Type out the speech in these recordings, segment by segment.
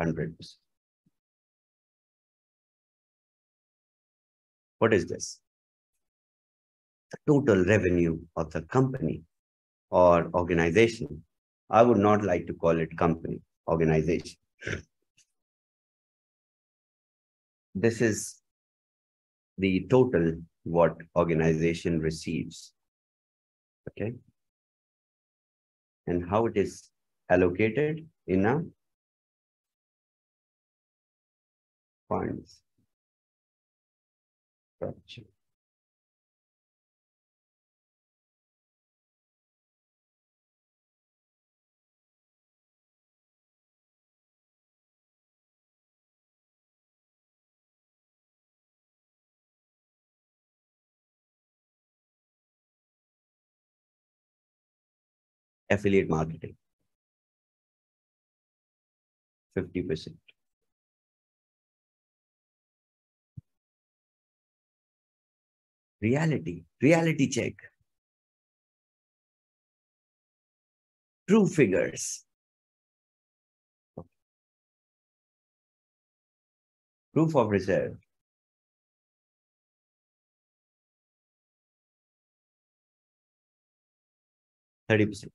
100%. What is this? The total revenue of the company or organization. I would not like to call it company, organization. This is the total what organization receives. Okay. And how it is allocated in a funds structure. affiliate marketing. 50%. Reality, reality check. True figures. Proof of reserve. Thirty percent.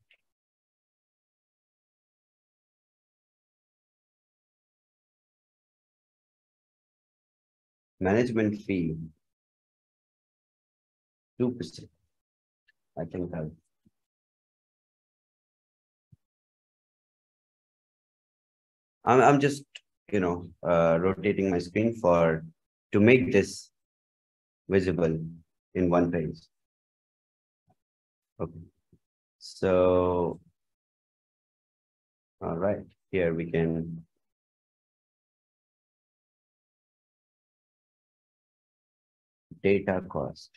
management fee, 2%. I think I'll I'm, I'm just, you know, uh, rotating my screen for to make this visible in one page. Okay. So, all right, here we can data cost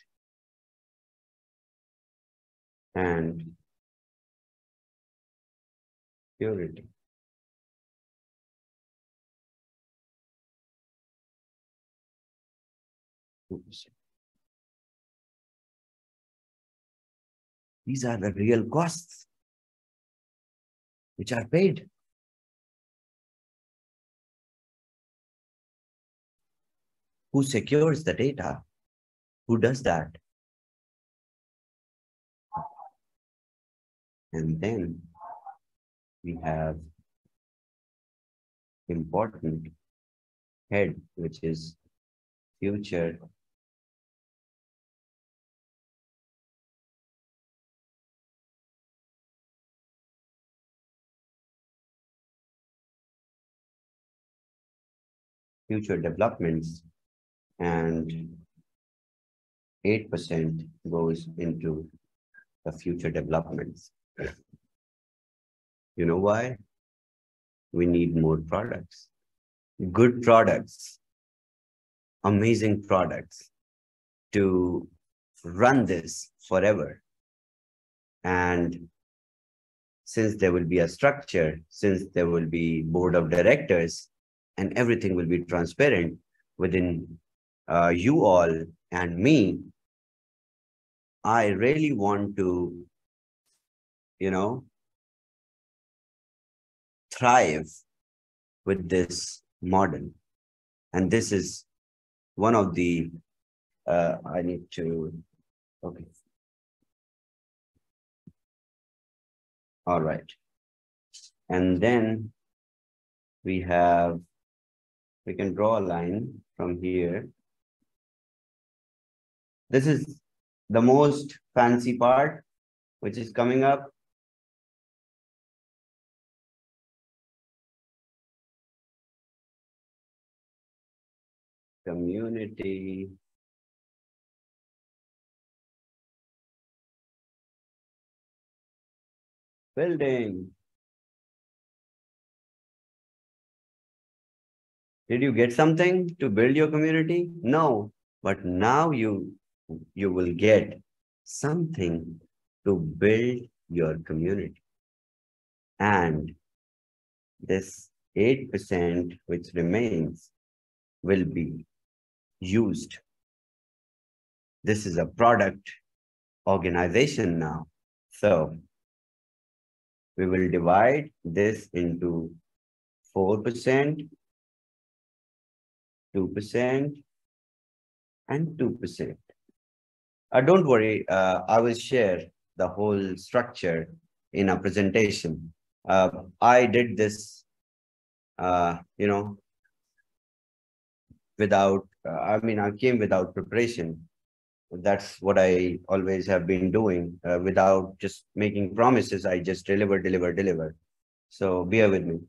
and purity. These are the real costs which are paid. Who secures the data? Who does that? And then we have important head, which is future future developments and 8% goes into the future developments. You know why? We need more products, good products, amazing products to run this forever. And since there will be a structure, since there will be board of directors, and everything will be transparent within uh, you all and me, I really want to, you know, thrive with this model. And this is one of the, uh, I need to, okay. All right. And then we have, we can draw a line from here. This is the most fancy part, which is coming up. Community. Building. Did you get something to build your community? No, but now you you will get something to build your community. And this 8% which remains will be used. This is a product organization now. So we will divide this into 4%, 2%, and 2%. Uh, don't worry, uh, I will share the whole structure in a presentation. Uh, I did this, uh, you know, without, uh, I mean, I came without preparation. That's what I always have been doing uh, without just making promises. I just deliver, deliver, deliver. So bear with me.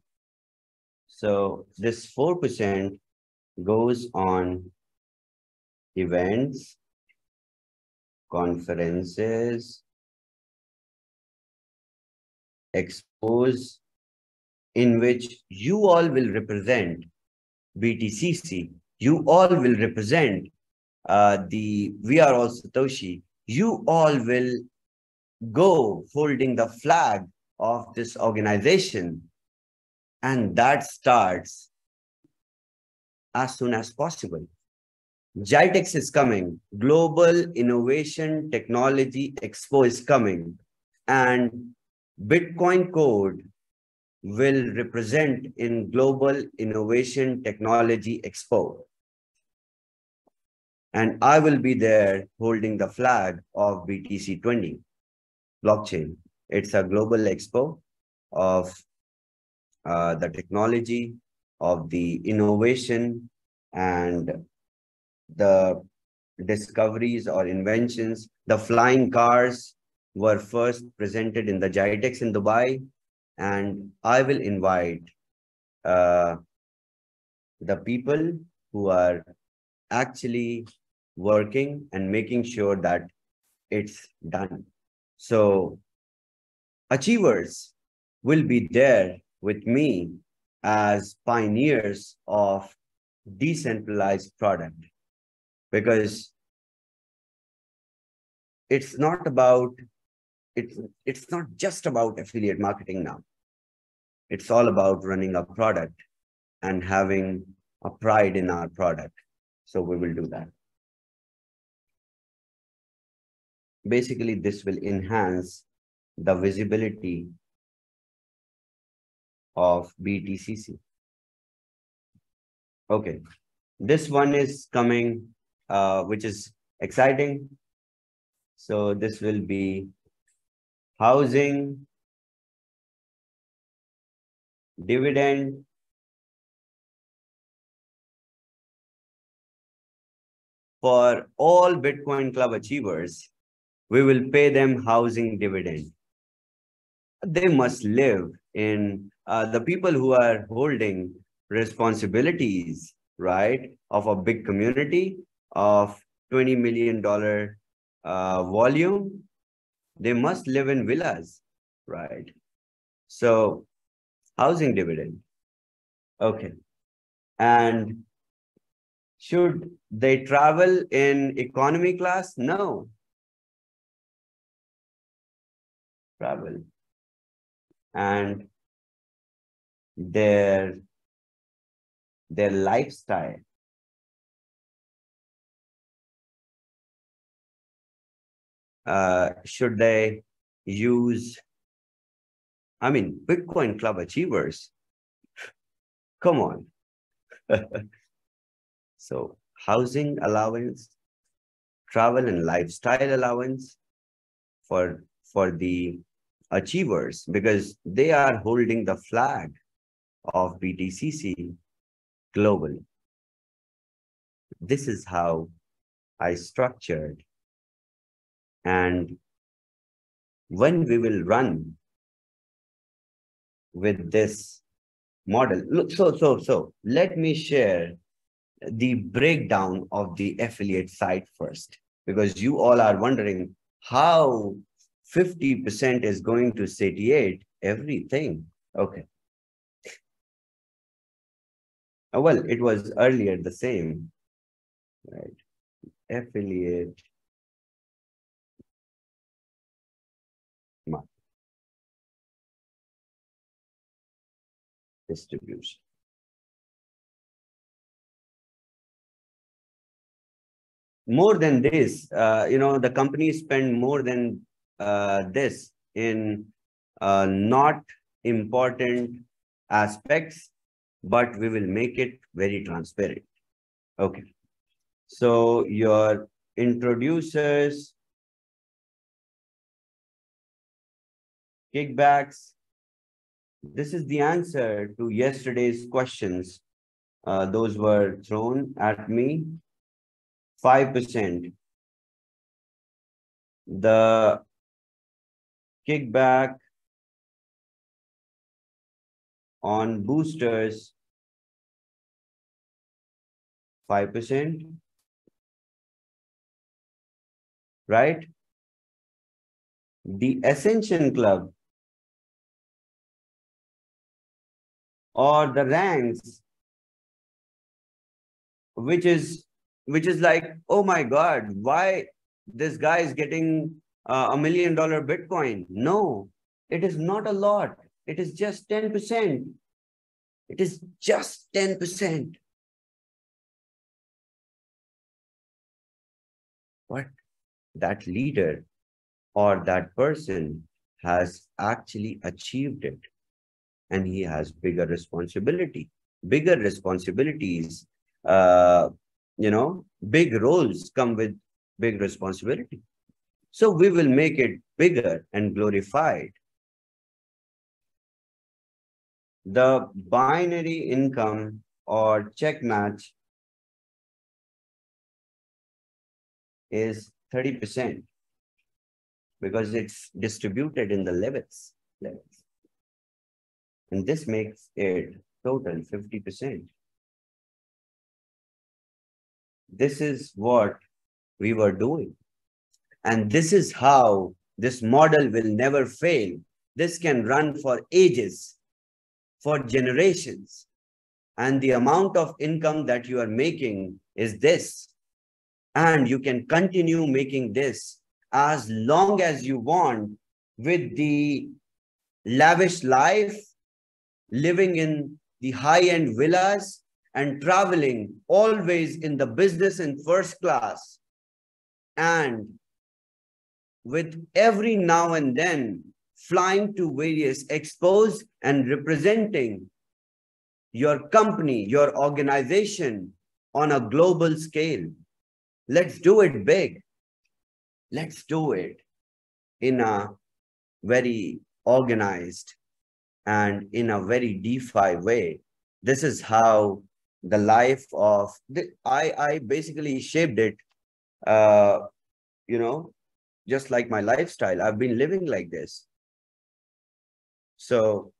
So this 4% goes on events, conferences, expose in which you all will represent BTCC. You all will represent uh, the We Are All Satoshi. You all will go holding the flag of this organization. And that starts as soon as possible. GITEX is coming. Global Innovation Technology Expo is coming. And Bitcoin Code will represent in Global Innovation Technology Expo. And I will be there holding the flag of BTC20 blockchain. It's a global expo of uh, the technology, of the innovation, and the discoveries or inventions. The flying cars were first presented in the GITEX in Dubai, and I will invite uh, the people who are actually working and making sure that it's done. So achievers will be there with me as pioneers of decentralized product. Because it's not about it's it's not just about affiliate marketing now. It's all about running a product and having a pride in our product so we will do that basically this will enhance the visibility of BTCC. Okay, this one is coming, uh, which is exciting. So this will be housing, dividend, for all Bitcoin Club achievers, we will pay them housing dividend. They must live in uh, the people who are holding responsibilities, right, of a big community of $20 million uh, volume, they must live in villas, right? So housing dividend. Okay. And should they travel in economy class? No. Travel. And their their lifestyle uh, should they use i mean bitcoin club achievers come on so housing allowance travel and lifestyle allowance for for the achievers because they are holding the flag of BTCC globally. This is how I structured. And when we will run with this model, look, so, so, so let me share the breakdown of the affiliate site first, because you all are wondering how 50% is going to satiate everything. Okay. Oh, well, it was earlier the same, right? Affiliate. Distribution. More than this, uh, you know, the companies spend more than uh, this in uh, not important aspects but we will make it very transparent. Okay. So your introducers, kickbacks. This is the answer to yesterday's questions. Uh, those were thrown at me. 5%. The kickback on boosters 5%, right? The Ascension Club or the ranks, which is which is like, oh my God, why this guy is getting uh, a million dollar Bitcoin? No, it is not a lot. It is just 10%. It is just 10%. But that leader or that person has actually achieved it and he has bigger responsibility bigger responsibilities uh, you know big roles come with big responsibility so we will make it bigger and glorified the binary income or check match is 30% because it's distributed in the levels. levels. And this makes it total 50%. This is what we were doing. And this is how this model will never fail. This can run for ages for generations. And the amount of income that you are making is this. And you can continue making this as long as you want with the lavish life, living in the high-end villas and traveling always in the business and first class. And with every now and then flying to various expos and representing your company, your organization on a global scale. Let's do it big. Let's do it in a very organized and in a very DeFi way. This is how the life of the, I I basically shaped it, uh, you know, just like my lifestyle. I've been living like this. So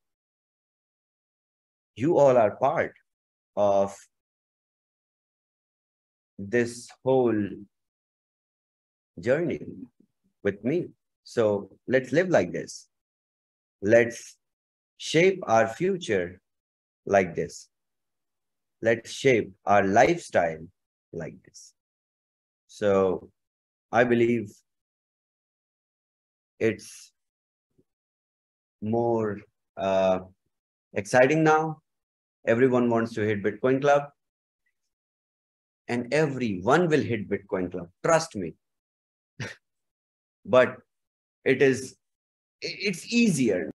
you all are part of this whole journey with me. So let's live like this. Let's shape our future like this. Let's shape our lifestyle like this. So I believe it's more uh, exciting now. Everyone wants to hit Bitcoin Club. And everyone will hit Bitcoin Club. Trust me. but it is, it's easier